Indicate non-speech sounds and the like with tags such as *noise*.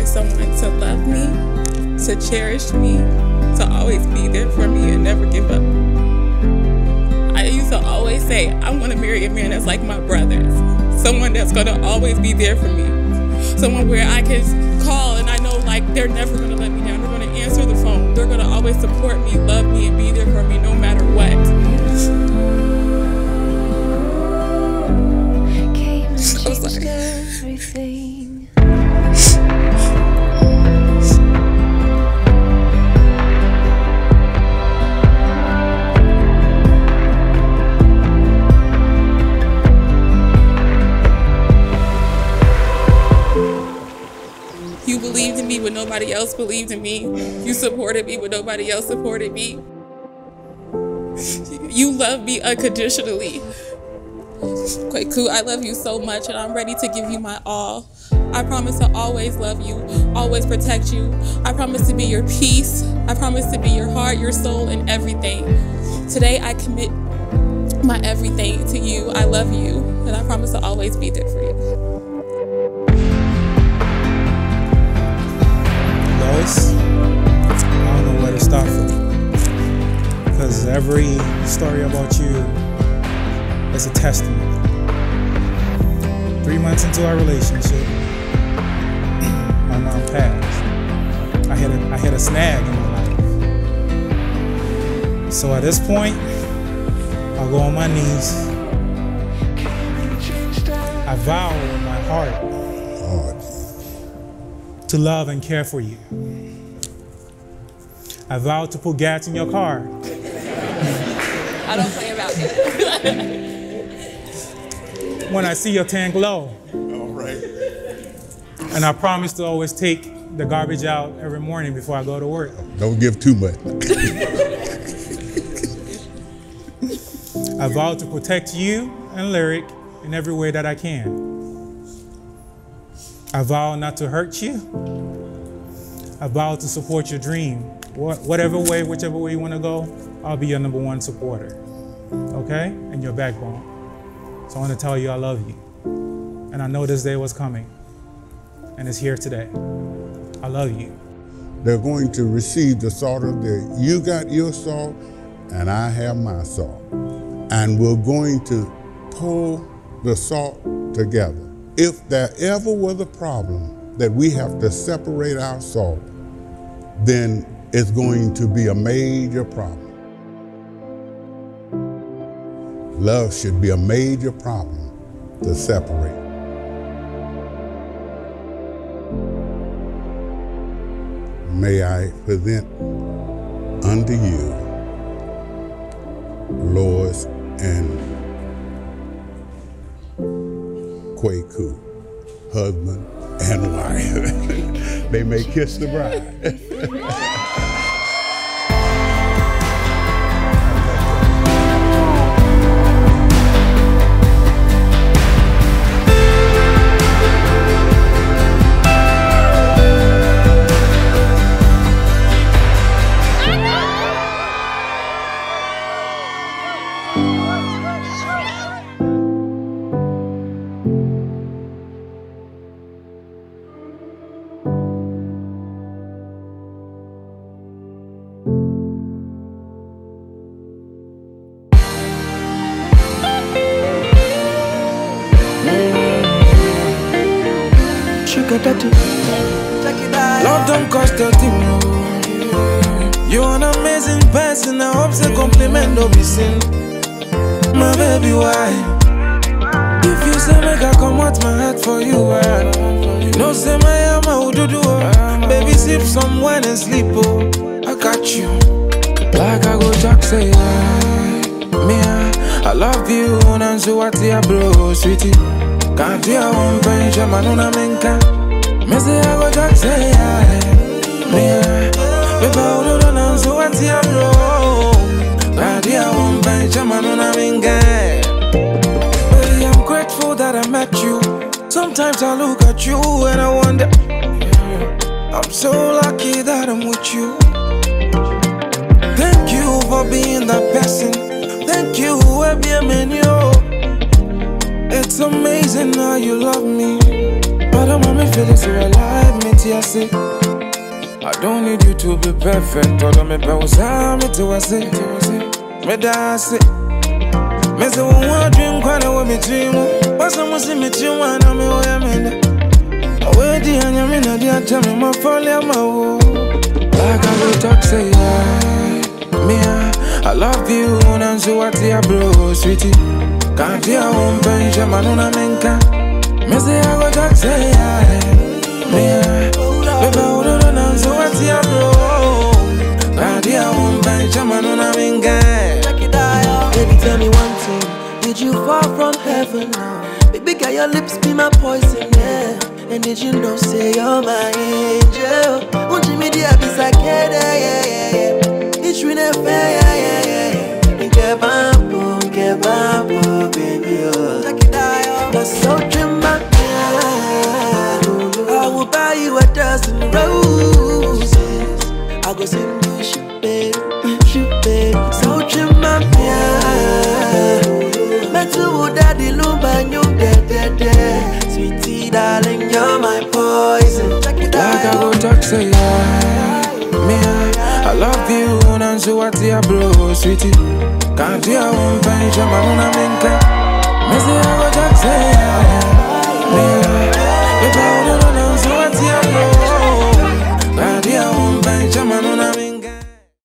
to love me, to cherish me, to always be there for me and never give up. I used to always say, I want to marry a man that's like my brothers, someone that's going to always be there for me, someone where I can call and I know like they're never going to let me down. They're going to answer the phone. They're going to always support me, love me, and be there for me no matter what. *laughs* Everything. You believed in me when nobody else believed in me. You supported me when nobody else supported me. You love me unconditionally. Kwaku, I love you so much and I'm ready to give you my all. I promise to always love you, always protect you. I promise to be your peace. I promise to be your heart, your soul, and everything. Today I commit my everything to you. I love you and I promise to always be there for you. Lois, I don't know where to start from. Because every story about you is a testament. Three months into our relationship, *clears throat* my mom passed. I hit a, I hit a snag in my life. So at this point, I'll go on my knees. I vow in my heart to love and care for you. I vow to put gas in your car. I don't play about it. *laughs* when I see your tank low. All right. And I promise to always take the garbage out every morning before I go to work. Don't give too much. *laughs* I vow to protect you and Lyric in every way that I can. I vow not to hurt you. I vow to support your dream. Whatever way, whichever way you want to go, I'll be your number one supporter. Okay? And your backbone. So I want to tell you I love you. And I know this day was coming. And it's here today. I love you. They're going to receive the salt of the, you got your salt, and I have my salt. And we're going to pull the salt together. If there ever was a problem that we have to separate our then it's going to be a major problem. Love should be a major problem to separate. May I present unto you Lois and Kwaku, husband and wife. *laughs* they may kiss the bride. *laughs* Daddy. Love don't cost a thing. You're an amazing person. I hope the compliment don't be sin. My baby, why? If you say make I come out my heart for you, why? You know say my am I would do oh. Baby, sip some wine and sleep, oh. I got you. Like I go Jack say, I, me, I, I love you, oh, and so what ya bro, sweetie. Can't you one pension, man, on a menka. Me say I go Jack say, I, me, I, me bow down, and so what ya bro. Can't you one pension, man, on a. Baby, I'm grateful that I met you. Sometimes I look at you and I wonder, I'm so lucky that I'm with you. Thank you for being that person. Thank you, Ebiamenyo. It's amazing how you love me. But I'm on me feeling so alive, me tia. I don't need you to be perfect. Although me pe usa me to wase, me dance. Me say one more dream kwana wo me dream. Wasa mo si me dream wana me wo ya me da. Awe di anya me na di ata me ma fall ma wo. Like I go talk say yeah, me ah, I love you and so what ya bro, sweetie. Can't feel one pension manuna menka. Me say I go talk say yeah, me ah, baby hold on and so what ya bro. Can't feel one pension manuna menka. Baby, tell me one thing. Did you fall from heaven? Baby, girl, your lips be my poison, yeah. And did you know, say you're my angel? Won't you meet the abyss yeah, yeah, yeah. Really fair, yeah, yeah, yeah. Baby, oh. That's so dramatic. Buy you a dozen roses. I go sing you shit, babe. So dramatic. Metu daddy lumba nyum de de de. Sweetie darling, you're my poison. Like I go talk say yeah, me I love you and so what ya bro, sweetie. Can't pension manuna menka. Me say I go talk say yeah. night, I'm